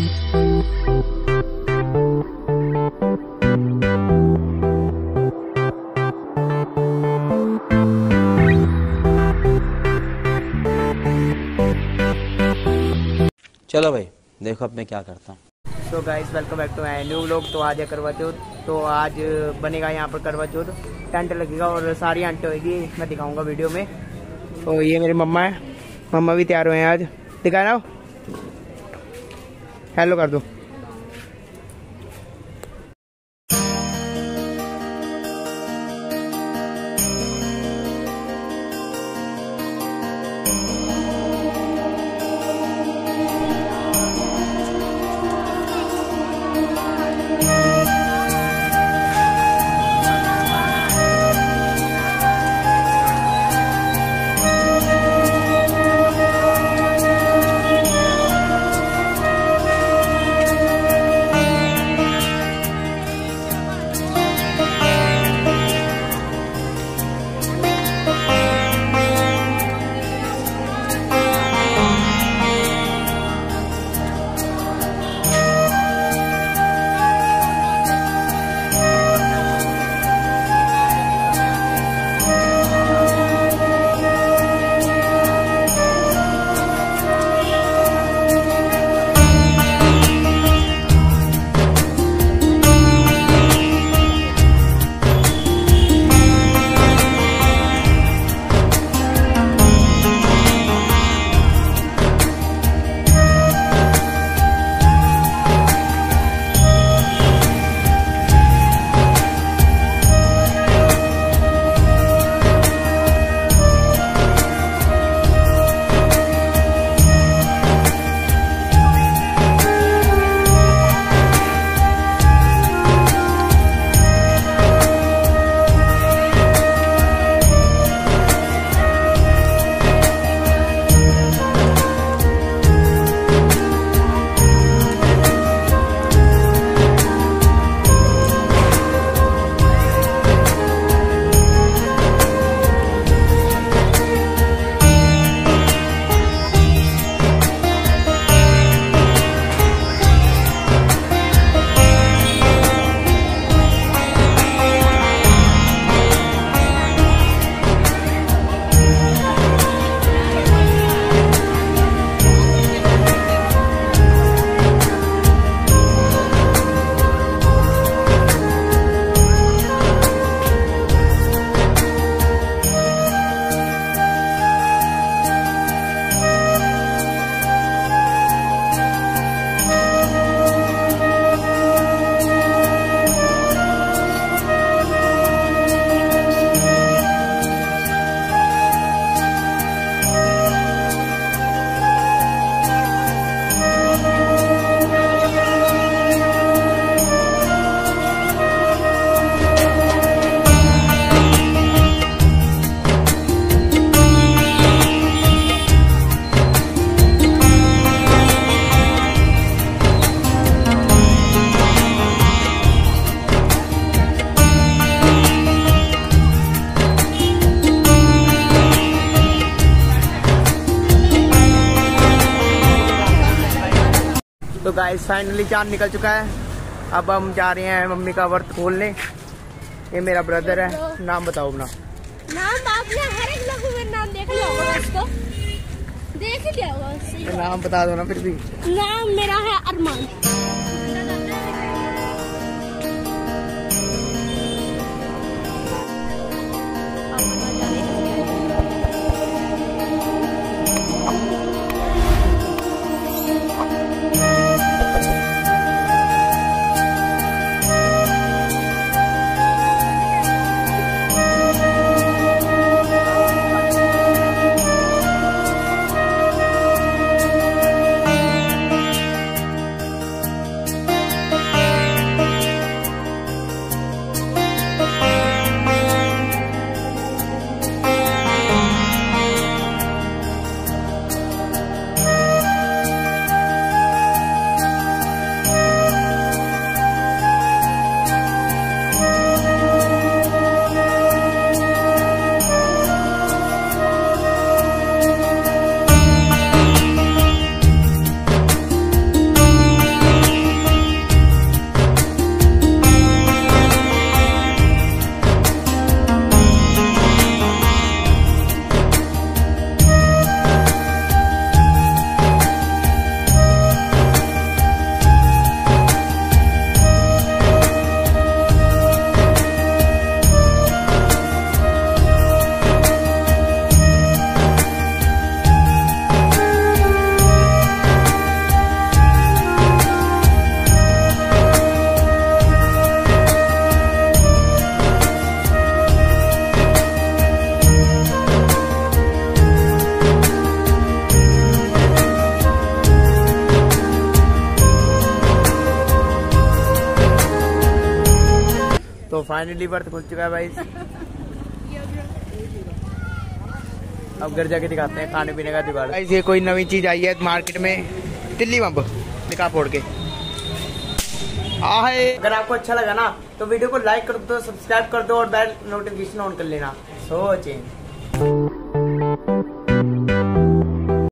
चलो भाई, देखो अब मैं क्या करता हूँ। तो guys welcome back to my new लोग तो आज है करवा चौथ तो आज बनेगा यहाँ पर करवा चौथ टेंट लगेगा और सारी आंटी होगी मैं दिखाऊँगा वीडियो में। तो ये मेरी मम्मा है। मम्मा भी तैयार हुए हैं आज। दिखा रहा हेलो कर दो तो गाइस फाइनली चाँद निकल चुका है। अब हम जा रहे हैं मम्मी का व्रत खोलने। ये मेरा ब्रदर है। नाम बताओ अपना। नाम आपने हर एक लोगों में नाम देख लो होगा उसको। देख लिया होगा नाम बता दो ना फिर भी। नाम मेरा है अरमान। तो फाइनली बर्थ खुल चुका है भाई। अब घर जाके दिखाते हैं खाने पीने का जुगाड़। भाई ये कोई नवी चीज़ आई है मार्केट में। तिल्ली बम्ब निका फोड़ के। अगर आपको अच्छा लगा ना तो वीडियो को लाइक कर दो सब्सक्राइब कर दो और बेल नोटिफिकेशन ऑन कर लेना। सोचे